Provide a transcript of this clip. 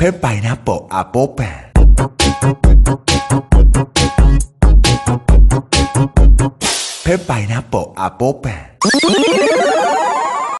uh pineapple apple pen pen pineapple apple pen